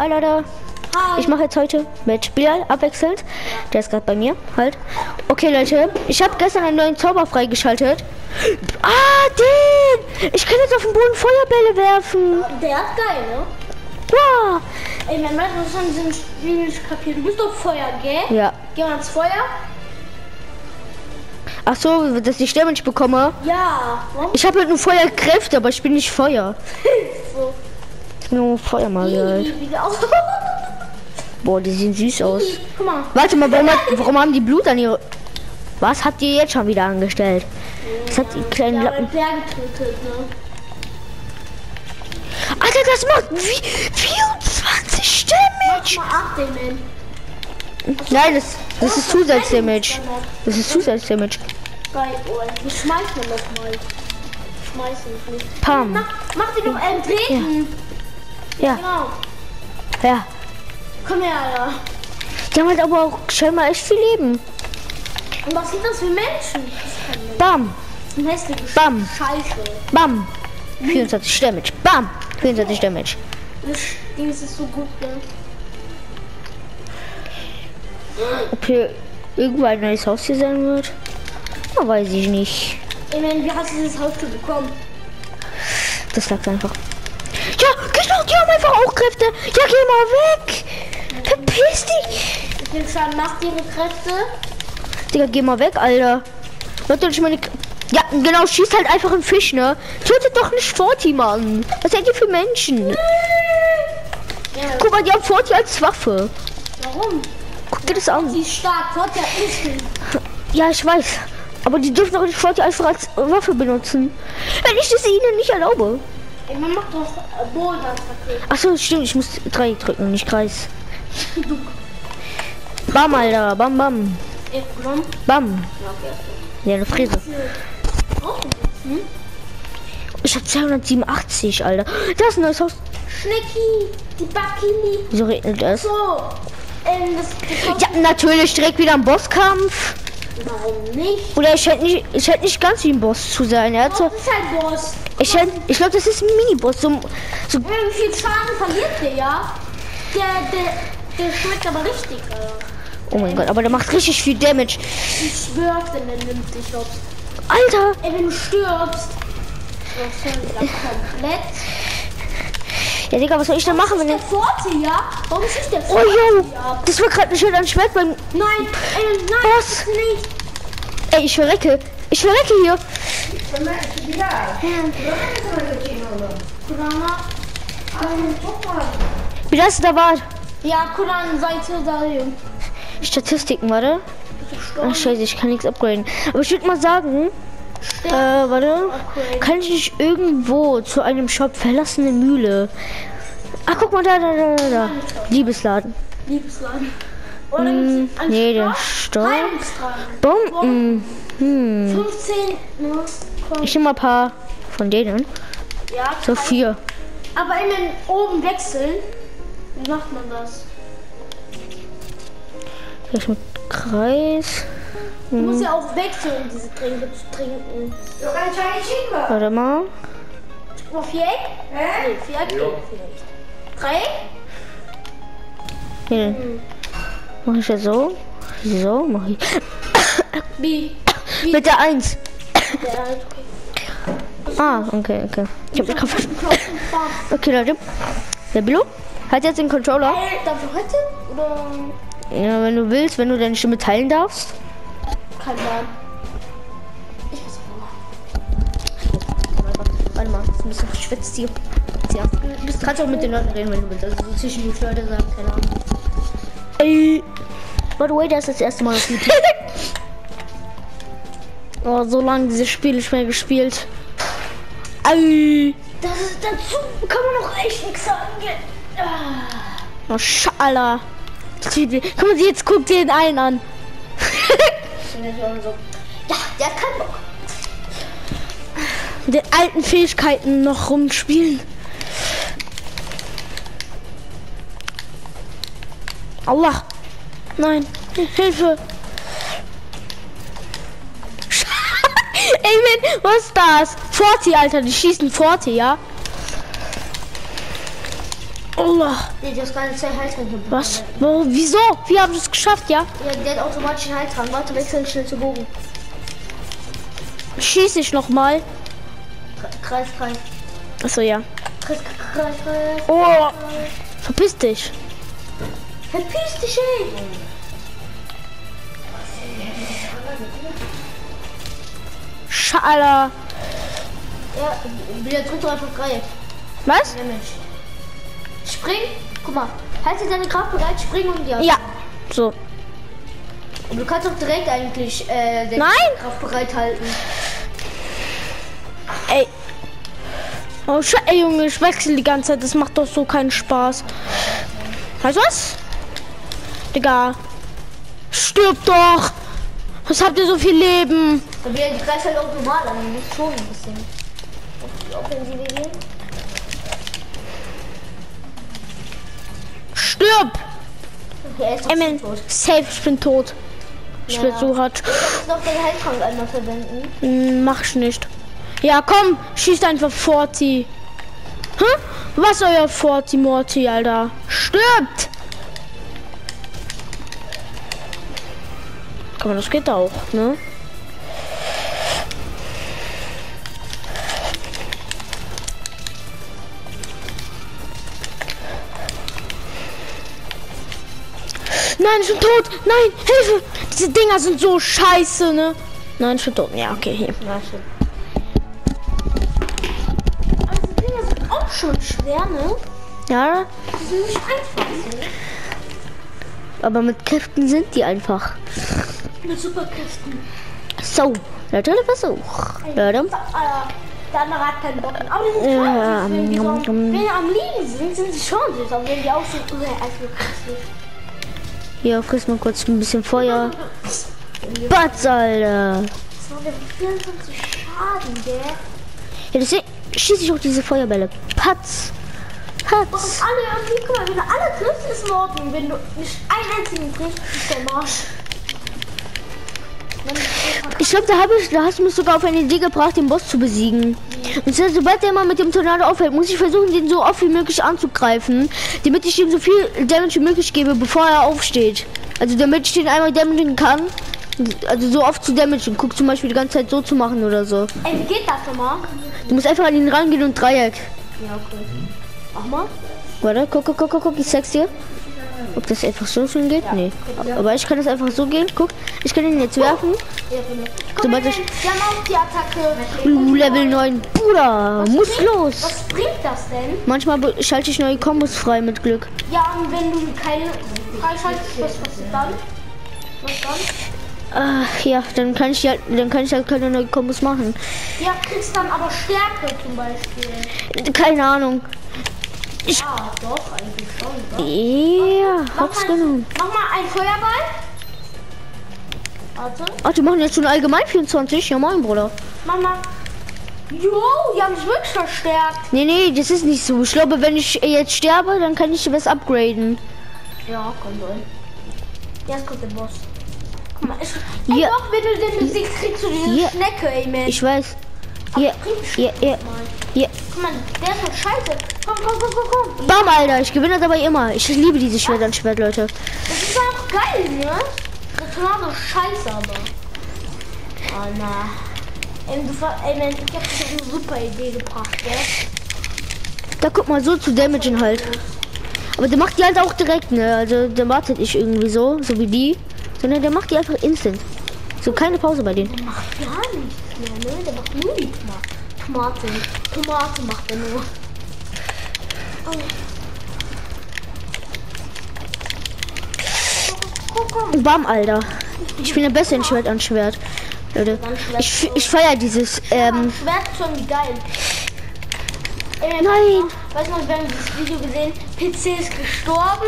Hi Leute. Hi. Ich mache jetzt heute mit Bilal abwechselnd. Der ist gerade bei mir, halt. Okay, Leute. Ich habe gestern einen neuen Zauber freigeschaltet. Ah, den! Ich kann jetzt auf dem Boden Feuerbälle werfen. Der ist geil, ne? Wow. Ey, mein Mann, du hast an diesem Spiel nicht kapiert. Du bist doch Feuer, gell? Ja. Geh mal ins Feuer. Ach so, dass ich Damage bekomme. Ja. Warum? Ich habe halt nur Feuerkräfte, aber ich bin nicht Feuer. so. Bin nur Feuermagier halt. Boah, die sehen süß aus. Mal. Warte mal, warum, hat, warum haben die Blut an ihre... Was habt ihr jetzt schon wieder angestellt? Das hat die kleinen Lappen... ne? Alter, das macht wie 24 Mach Damage. Nein, das, das ist Zusatzdamage. Das ist Zusatzdamage. Geil, oh, wir schmeißen noch mal. Schmeißen nicht. Pam. Mach, mach die doch ähm, treten. Ja, Genau. ja. Komm her, Alter. Die haben halt aber auch scheinbar echt viel Leben. Und was sind das für Menschen? Das. Bam, Bam. Scheiße. bam. 24 Damage. Bam. 24 Damage. Das Ding ist so gut, ne? Ob hier irgendwo ein neues Haus hier sein wird? Na, weiß ich nicht. Ich meine, wie hast du dieses Haus bekommen? Das lag einfach. Ja, genau, die haben einfach auch Kräfte. Ja, geh mal weg. Verpiss dich. Ich bin schon macht ihre Kräfte. Digga, geh mal weg, Alter. Leute, ich meine... Ja, genau, schießt halt einfach einen Fisch, ne? Tötet doch nicht Forti, Mann. Was seid ihr für Menschen? Guck mal, die haben Forti als Waffe. warum? Guck dir das an. Sie ist stark, Gott ja Muskeln. Ja, ich weiß. Aber die dürfen doch nicht Forti einfach als Waffe benutzen. Wenn ich das ihnen nicht erlaube. Man macht doch äh, Boulder-Paket. Achso, stimmt, ich muss drei drücken, nicht Kreis. Bam, Alter, bam, bam. Bam. Ja, eine Fräse. Brauchen Ich hab 287, Alter. Das ist ein neues Haus. Schnecki, die Bakini. Wieso regnet es? So, ähm, das, das Ja, natürlich direkt wieder ein Bosskampf. Warum nicht? Oder ich hätte nicht, ich hätte nicht ganz wie ein Boss zu sein. Er hat so, Das ist ein Boss. ich hätte, ich glaube, das ist ein Mini-Boss. So, so, Ja, Wie viel Schaden verliert der, ja? Der, der, der schmeckt aber richtig, Alter. oh mein Gott, aber der macht richtig viel Damage. Ich schwör's, denn der nimmt dich auf. Alter, Ey, wenn du stirbst, ist wieder komplett. Ja, Digga, was soll ich da machen, wenn Der der... Forte, ja? Warum schießt der Oh, Forte yo, das war gerade ein Schild an Schwert beim... Nein, ey, nein, Was? ist nicht. Ey, ich verrecke. Ich verrecke hier. Wie das da war. Ja, Kuran, Seite da. Statistiken, warte. Ach, scheiße, ich kann nichts upgraden. Aber ich würde mal sagen... Äh, warte. Kann ich nicht irgendwo zu einem Shop verlassene Mühle? Ach, guck mal, da, da, da, da, da. Liebesladen. Liebesladen. Oder einen nee, der Stab? Stopp. Bomben. Hm. 15, ne? Ich nehme mal ein paar von denen. Ja, So vier. Aber immer oben wechseln. Wie macht man das? Vielleicht mit Kreis. Du musst ja auch wechseln, um diese Getränke zu trinken. Warte mal. Noch Viereck? Nee, Viereck geht vielleicht. Dreieck? Hier. Mach ich ja so. So, mach ich. Wie? Wie? Mit der Eins. Der, okay. Ah, okay, okay. Ich hab mich gerade. Okay, Leute. Der Billo hat jetzt den Controller. Äh, darf ich heute? Oder? Ja, wenn du willst, wenn du deine Stimme teilen darfst. Kein Plan. Ich weiß nicht. Warte mal, ist ein bisschen verschwitzt hier. Du kannst auch mit den Leuten reden, wenn du willst. Also so zwischen die Leute sagen, keine Ahnung. Ey. By the way, das ist das erste Mal auf YouTube. oh, so lange dieses Spiel nicht mehr gespielt. Ey. Das ist dazu kann man noch echt nichts sagen. Ah. Oh, Schala. Guck mal, jetzt guckt den einen an. Ja, der hat keinen Bock. Den alten Fähigkeiten noch rumspielen. Allah. Nein. Hilfe. Ey, man, was ist das? Forti, Alter, die schießen Forti, ja? Allah. Nee, du hast gerade zwei Heiltränke. Was? Wo? Wieso? Wir haben es geschafft, ja? Ja, der hat automatisch einen Heiltrank. Warte, wechseln schnell zu Bogen. Schieß ich noch mal. Kreis, Kreis. Achso, ja. Kreis, Kreis, Kreis. Oh. Verpiss dich. Verpiss dich, ey! Schala. Ja, wieder drückt einfach Greif. Was? Mensch. Spring. Guck mal. Halte deine Kraft bereit, spring und ja. Ja. So. Und du kannst auch direkt eigentlich äh, deine Nein. Kraft bereit halten. Ey. Oh, Sch ey, Junge, ich wechsle die ganze Zeit. Das macht doch so keinen Spaß. Weißt du was? Digga. Stirb doch. Was habt ihr so viel Leben? Wieder die Kreis halt auch normal an. Musst schon ein bisschen. auf die Offensive gehen. Okay, er Emil, tot. safe, ich bin tot. Ich Ja. bin so hart. Kannst noch deinen Heiltrank einmal verwenden. Hm, Mach ich nicht. Ja, komm, schießt einfach Forti. Hä? Was euer Forti Morty, Alter? Stirbt! Mal, das geht auch, ne? Nein, ich bin tot! Nein, Hilfe! Diese Dinger sind so scheiße, ne? Nein, ich bin tot. Ja, okay, hier. Ja, schön. Aber diese Dinger sind auch schon schwer, ne? Ja, Die sind nicht einfach. Ne? aber mit Kräften sind die einfach. Mit Superkräften. So, der dritte Versuch. Leute. Äh, andere hat keinen Bock. Aber die sind Ja, krass. Wenn die, so, ähm, ähm. wenn die am Liegen sind, sind sie schon süß. Aber wenn die auch so, uh, krass sind. Hier, friss mal kurz ein bisschen Feuer. Batz, Alter. Das war der 24 Schaden, gell? Ja, deswegen schieße ich auch diese Feuerbälle. Patz. Patz. alle irgendwie, guck mal, wenn du alle triffst, ist in Ordnung. Wenn du nicht einen einzigen triffst, ist der Marsch. Ich glaube, da, hab ich, da hast du mich sogar auf eine Idee gebracht, den Boss zu besiegen. Und sobald der mal mit dem Tornado aufhält, muss ich versuchen, den so oft wie möglich anzugreifen, damit ich ihm so viel Damage wie möglich gebe, bevor er aufsteht. Also damit ich den einmal damagen kann. Also so oft zu damagen. Guck zum Beispiel die ganze Zeit so zu machen oder so. Ey, wie geht das nochmal? Du musst einfach an ihn rangehen und Dreieck. Ja, okay. Mach mal. Warte, guck, guck, guck, guck, guck, ich sag's dir. Ob das einfach so schon geht? Nee. Aber ich kann das einfach so gehen. Guck, ich kann ihn jetzt werfen. Sobald ich-. Uh, Level 9. Bruder, muss los. Was bringt das denn? Manchmal schalte ich neue Kombos frei mit Glück. Ja, und wenn du keine freischaltest, was passiert dann? Was dann? Ach ja, dann kann ich ja, dann kann ich halt keine neuen Kombos machen. Ja, kriegst dann aber Stärke zum Beispiel. Keine Ahnung. Ja, doch, eigentlich schon. Ja, Mach hab's mal, genommen. mach mal einen Feuerball. Warte. Ach, die machen jetzt schon allgemein 24? Ja, moin, Bruder. Mach mal. Jo, die haben sich wirklich verstärkt. Nee, nee, das ist nicht so. Ich glaube, wenn ich jetzt sterbe, dann kann ich was upgraden. Ja, komm rein. Jetzt kommt der Boss. Guck mal, ich, Hier. ey, doch, wenn du den besiegst, kriegst du diese Hier. Schnecke, ey, man. Ich weiß. Hier, hier, hier, hier. Guck mal, der ist doch scheiße. Komm, komm, komm, komm, komm. Bam, Alter, ich gewinne dabei immer. Ich liebe dieses Schwert an Schwert, Leute. Das ist auch geil, ne? Der Tornado ist scheiße, aber. Oh, na. Ey, du, ver- ey, man, ich hab dir eine super Idee gebracht, gell? Da guck mal, so zu damagen halt. Aber der macht die halt auch direkt, ne? Also der wartet nicht irgendwie so, so wie die. Sondern der macht die einfach instant. So keine Pause bei denen. Der macht gar nichts mehr, ne? Der macht nur die Tomate. Tomate. Macht er nur. Oh. Bam, Alter. Ich bin der Beste in Schwert an Schwert. Leute. Ich, ich feier dieses, ähm, Schwert ist schon geil. Ey, Nein. Weißt du, wir haben dieses Video gesehen. PC ist gestorben.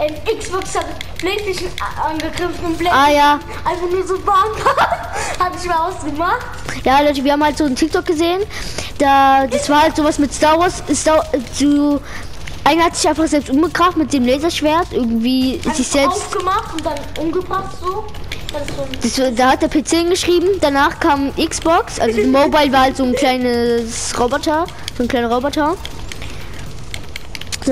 Ähm, Xbox hat PlayStation angegriffen und PlayStation Ah, ja. einfach nur so warm Hab ich mal ausgemacht. Ja, Leute, wir haben halt so einen TikTok gesehen. Da, das war halt sowas mit Star Wars. Star, so, einer hat sich einfach selbst umgebracht mit dem Laserschwert. Irgendwie sich Einfach selbst. aufgemacht und dann umgebracht so. Das ist da hat der PC geschrieben. Danach kam Xbox. Also Mobile war halt so ein kleines Roboter. So ein kleiner Roboter.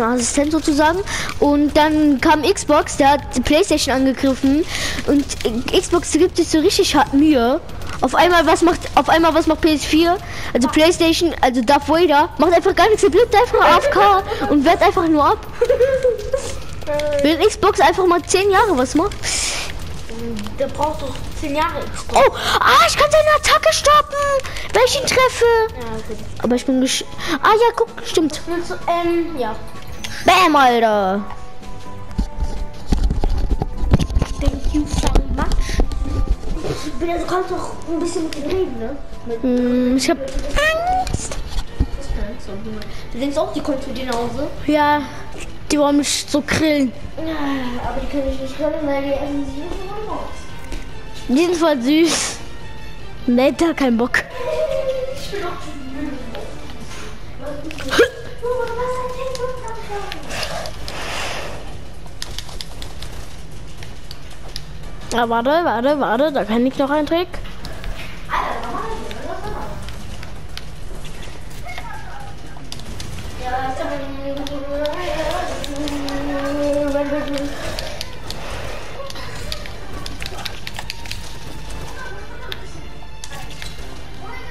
Assistent sozusagen. Und dann kam Xbox, der hat die Playstation angegriffen und Xbox gibt sich so richtig hart Mühe. Auf einmal was macht auf einmal was macht PS4, also Playstation, also Darth Vader, macht einfach gar nichts, er bleibt einfach AFK und wehrt einfach nur ab. Wenn Xbox einfach mal 10 Jahre was macht. Der braucht doch 10 Jahre Xbox. Oh, ah, ich kann seine Attacke stoppen, weil ich ihn treffe. Ja, okay. Aber ich bin gesch... Ah ja, guck, stimmt. Du, ähm, ja. Bam, Alter. Thank you so much. Bitte, du kannst doch ein bisschen mit ihm reden, ne? Mit Hm, ich hab Angst. Du denkst auch, die kommt zu dir nach Hause? Ja, die wollen mich so grillen. Ja, aber die können dich nicht hören, weil die essen sie nur raus. Voll süß. Da kein Bock. Ich bin auch zu müde. Ah, warte, warte, warte, da kann ich noch einen Trick.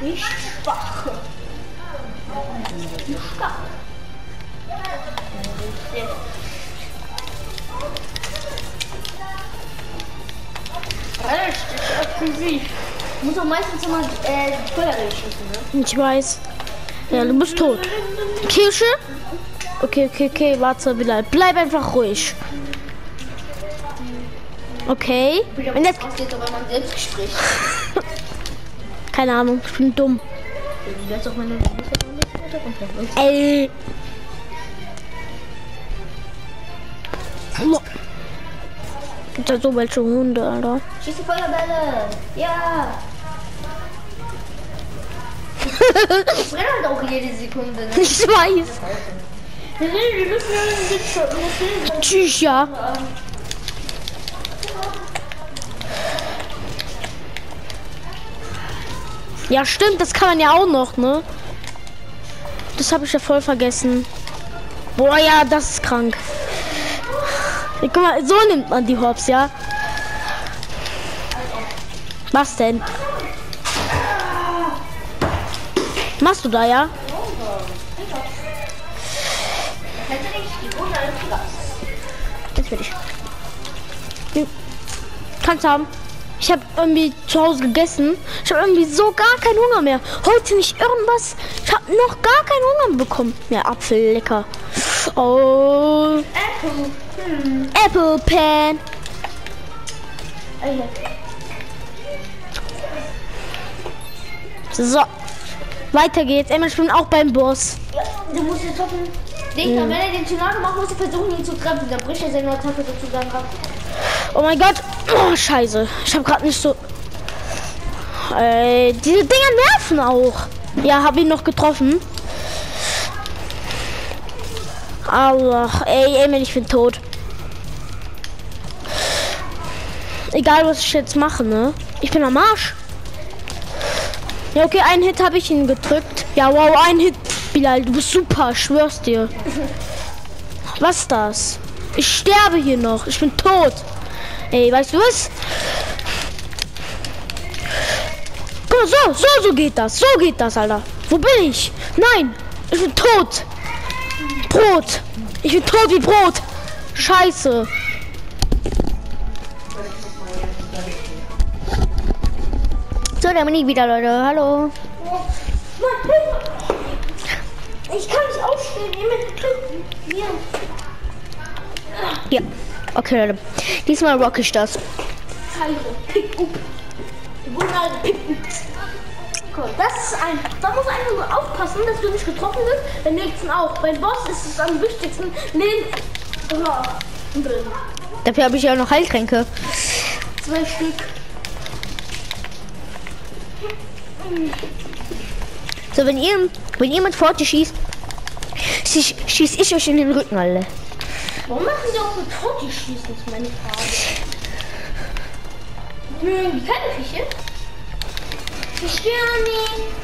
Nicht schwach. Nicht schwach. Offensiv. Muss auch meistens immer äh, Feuerwehr schießen, ne? Ich weiß. Ja, du bist tot. Kirsche? Okay, okay, okay, warte, bleib, bleib einfach ruhig. Okay. Und jetzt, Was geht aber mein Selbstgespräch? keine Ahnung, ich bin dumm. Du Ey. Boah. Gibt da so welche Hunde, Alter. Schieß die Feuerbälle! Ja! Ich brenne halt auch jede Sekunde. Ne? Ich weiß. Tschüss, ja. Ja, stimmt, das kann man ja auch noch, ne? Das habe ich ja voll vergessen. Boah, ja, das ist krank. Guck mal, so nimmt man die Hops, ja? Was denn? Machst du da, ja? Jetzt will ich. Du kannst haben. Ich habe irgendwie zu Hause gegessen. Ich habe irgendwie so gar keinen Hunger mehr. Heute nicht irgendwas. Ich habe noch gar keinen Hunger bekommen. Ja, Apfel, lecker. Oh, Apple. Hm. Apple Pan. So, weiter geht's. Emma, ich bin auch beim Boss. Ja, du musst jetzt hoffen. Denk mal, wenn er den Tornado macht, muss er versuchen, ihn zu treffen. Dann bricht er seine Attacke sozusagen ab. Oh mein Gott. Oh, scheiße. Ich habe gerade nicht so... Äh, diese Dinger nerven auch. Ja, habe ihn noch getroffen. Allah, ey, Emil, ich bin tot. Egal, was ich jetzt mache, ne? Ich bin am Arsch. Ja, okay, einen Hit habe ich ihn gedrückt. Ja, wow, ein Hit. Bilal, du bist super, schwör's dir. Was ist das? Ich sterbe hier noch. Ich bin tot. Ey, weißt du was? Guck so, so, so geht das. So geht das, Alter. Wo bin ich? Nein, ich bin tot. Brot. Ich bin tot wie Brot. Scheiße. So, dann bin ich wieder, Leute. Hallo. Ich kann nicht aufstehen. Ja. Okay, Leute. Diesmal rock ich das. Scheiße. Pick up. Wurden alle picken. Cool. Das ist ein. Da muss einfach nur aufpassen, dass du nicht getroffen wirst. Beim nächsten auch. Beim Boss ist es am wichtigsten. Oh, drin. Dafür habe ich ja noch Heiltränke. Zwei Stück. So, wenn ihr, wenn jemand vor dir schießt, schieß, schieß ich euch in den Rücken, alle. Warum machen sie auch mit Torti schießen, ist meine Frage. Mögen die keine Fische? Ich störe nicht.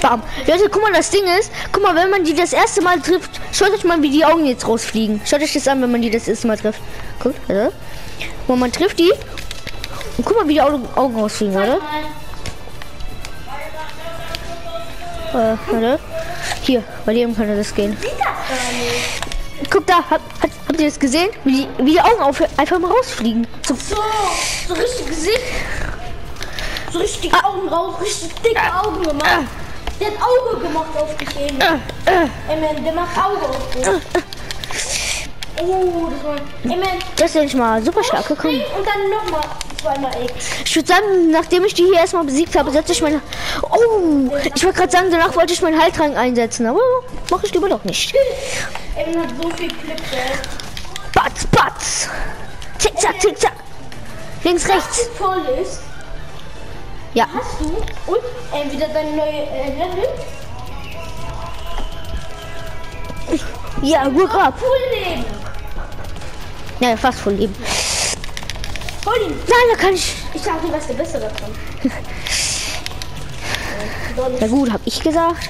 Bam. Leute, guck mal, das Ding ist, guck mal, wenn man die das erste Mal trifft, schaut euch mal, wie die Augen jetzt rausfliegen. Schaut euch das an, wenn man die das erste Mal trifft. Guckt. Guck mal, man trifft die. Und guck mal, wie die Augen, Augen rausfliegen, warte. Äh, warte. Hier, bei dem kann das gehen. Guck da, hab, hat, habt ihr das gesehen? Wie die, wie die Augen auf, einfach mal rausfliegen. So, So, so richtig Gesicht. So richtig Augen raus, richtig dicke Augen gemacht. Der hat Auge gemacht auf dich eben. Man, der macht Auge auf dich. Oh, das war. Man, das ist mal super stark gekommen. und dann nochmal zweimal X. Ich würde sagen, nachdem ich die hier erstmal besiegt habe, setze ich meine. Oh, ich wollte gerade sagen, danach wollte ich meinen Heiltrank einsetzen, aber mache ich lieber doch nicht. Man hat so viel Glück. Batz, batz. Zick, zack, zick, zack. Links, rechts. Voll ist. Ja. Hast du und entweder dein neue äh, Level Ja, Ruhe ab. Full Leben. Ja, fast voll Leben. Voll Leben. Nein, da kann ich. Ich sag dir, was der bessere kann. Na gut, hab ich gesagt.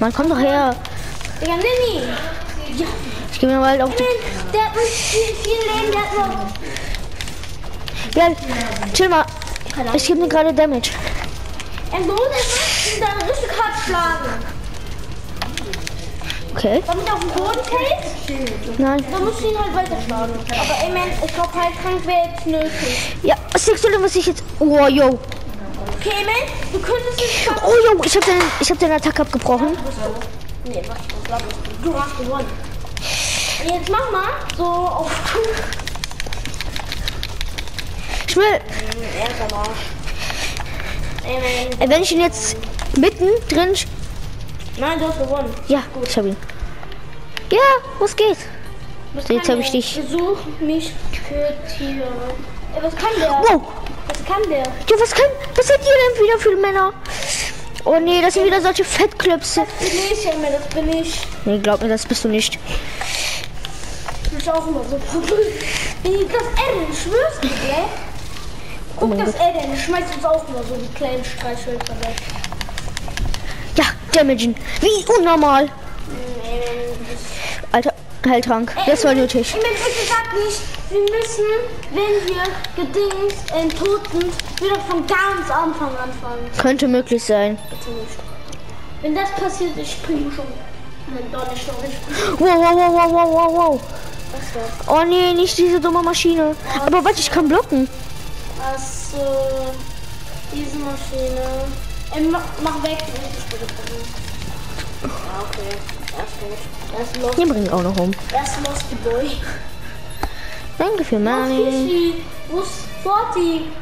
Man kommt doch her. Digga, Nini. Ja, Ich gehe mir mal auf die. Der hat nicht viel Leben, der hat noch. Ja, chill mal. Ich gebe mir gerade Damage. Er muss erstmal dann richtig hart schlagen. Okay. Damit auf den Boden fällt, Nein. dann musst du ihn halt weiter schlagen. Aber ey, man, ich glaube, halt krank wäre jetzt nötig. Ja, was denn, was ich jetzt. Oh, yo. Okay, man, du könntest es. Oh, yo. Ich hab den, ich hab den Attack abgebrochen. Nee, ich glaub ich. Du hast gewonnen. Jetzt mach mal so auf Ich will. Äh, Wenn ich ihn jetzt mitten drin. Nein, du hast gewonnen. Ja, ich hab ihn. Ja, was geht? Was Jetzt kann hab ich dich. Besuch mich für Tiere. Ey, was kann der? Wow. Was kann der? Ja, was kann. Was seid ihr denn wieder für Männer? Oh nee, das sind wieder solche Fettklöpse. Das bin ich, Emma, das bin ich. Nee, glaub mir, das bist du nicht. Ich bin auch immer so das Eren, ich schwör's dir, gell? Oh Guck mein das Eren, ich schmeiß uns auch immer so die kleinen Streichhölzer weg. Ja, damagen. Wie unnormal. Nee, Alter, Heiltrank. Das war nötig. Ich meine, bitte sag nicht, wir müssen, wenn wir gedingst, äh, tot sind, wieder von ganz Anfang anfangen. Könnte möglich sein. Wenn das passiert, ich springe schon. Nein, doch nicht, doch nicht. Wow, wow, wow, wow, wow, wow, wow. Oh nee, nicht diese dumme Maschine. Aber warte, ich kann blocken. Was, äh, diese Maschine. Äh, mach, mach weg. Ich bin Ja, okay. Er ist tot. Er ist. Wir bringen auch noch um. Er ist die Boy. Danke für. Fischi? Wo ist Forti?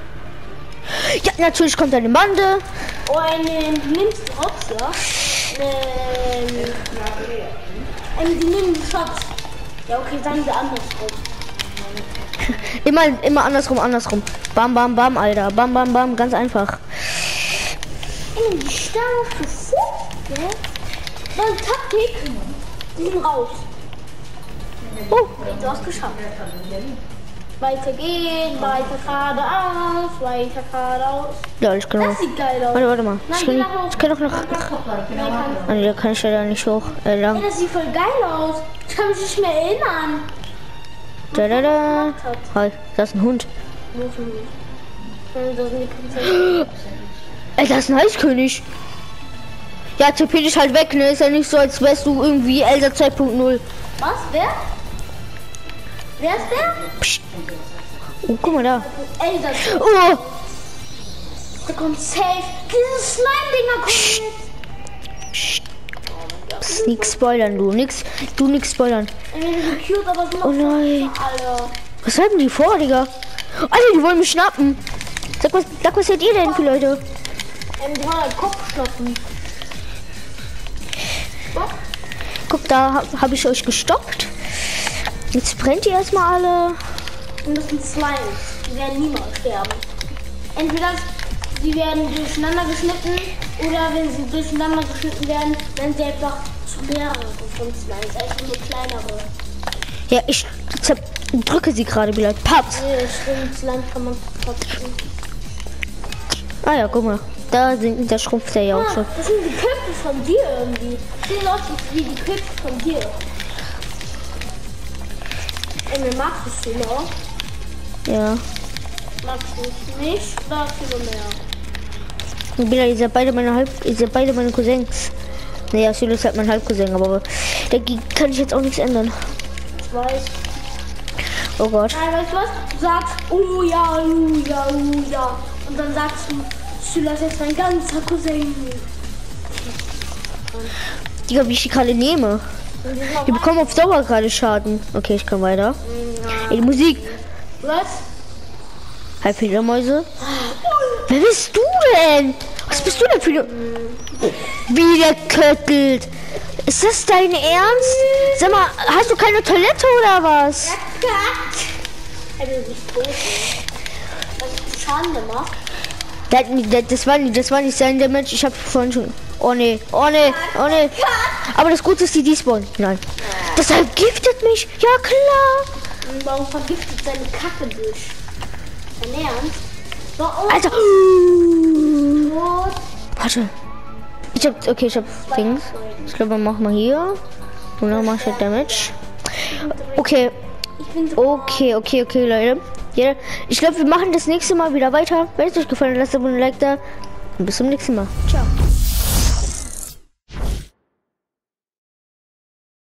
Ja, natürlich kommt eine Bande. Oh, einen nimmst du Hops, ja? Ähm, ähm, die die Shots. Ja, okay, sagen wir andersrum. Immer, immer andersrum, andersrum. Bam, bam, bam, Alter. Bam, bam, bam. Ganz einfach. Ey, die ne? Dann Taktik, die sind raus. Oh, Du hast geschafft. Weiter gehen, weiter geradeaus, weiter geradeaus. ja, ich kann Das sieht geil aus. Warte, warte mal. Nein, Ich kann, ich kann auch noch. Nein, kann- Ah, da kann ich leider nicht hoch. Äh, lang. Ey, das sieht voll geil aus. Ich kann mich nicht mehr erinnern. Da, da, da. Hi, da ist ein Hund. Das. Ey, das ist ein Eiskönig. Ja, TP dich halt weg, ne? Ist ja nicht so, als wärst du irgendwie Elsa 2.0. Was? Wer? Wer ist der? Psst. Oh, guck mal da. Das Oh, der kommt safe. Diese Slime-Dinger jetzt. Psst, nix spoilern, du. Nix, du nix spoilern. Oh nein. Was haben die vor, Digga? Alter, die wollen mich schnappen. Sag, was, sag, was seid ihr denn für Leute? Ähm, die wollen einen Kopf schnappen. Guck, da habe hab ich euch gestoppt. Jetzt brennt ihr erstmal alle. Und das sind Slimes. Die werden niemals sterben. Entweder sie werden durcheinander geschnitten oder wenn sie durcheinander geschnitten werden, werden sie einfach zu mehreren von Slimes. Einfach nur kleinere. Ja, ich zerdrücke sie gerade wieder. Paps. Nee, stimmt, Slime kann man verpatzen. Ah ja, guck mal. Da, sind, da schrumpft er ja auch Ah, schon. das sind die Köpfe von dir irgendwie. Sehen aus wie die Köpfe von dir. Emil, magst du noch? Ja. Magst du es nicht? Magst du mehr? Bilal, ihr seid beide meine Halb, ihr seid beide meine Cousins. Naja, Sylo ist halt mein Halbcousin, aber dagegen kann ich jetzt auch nichts ändern. Ich weiß. Oh Gott. Nein, weißt du was? Du sagst, oh ja, oh ja, oh ja. Und dann sagst du, Sylas ist jetzt mein ganzer Cousin. Digga, wie ich die gerade nehme. Die bekommen auf Dauer gerade Schaden. Okay, ich kann weiter. Ey, die Musik. Was? Halb Fledermäuse. Wer bist du denn? Was bist du denn für eine... Wie der köttelt. Ist das dein Ernst? Sag mal, hast du keine Toilette oder was? Gemacht? Das, das, das, war, nicht- das war nicht sein Damage. Ich habe vorhin schon... Oh nee, oh nee, oh nee. Aber das Gute ist, die despawnen. Nein. Das vergiftet mich. Ja klar. Warum vergiftet seine Kacke durch? Dein Ernst? Alter. Warte. Ich hab, okay, ich hab Dings. Ich glaube, machen mal hier. Und dann mach ich halt Damage. Okay, okay, okay, okay, Leute. Ja, ich glaube, wir machen das nächste Mal wieder weiter. Wenn es euch gefallen hat, lasst ein Like da. Und bis zum nächsten Mal. Ciao.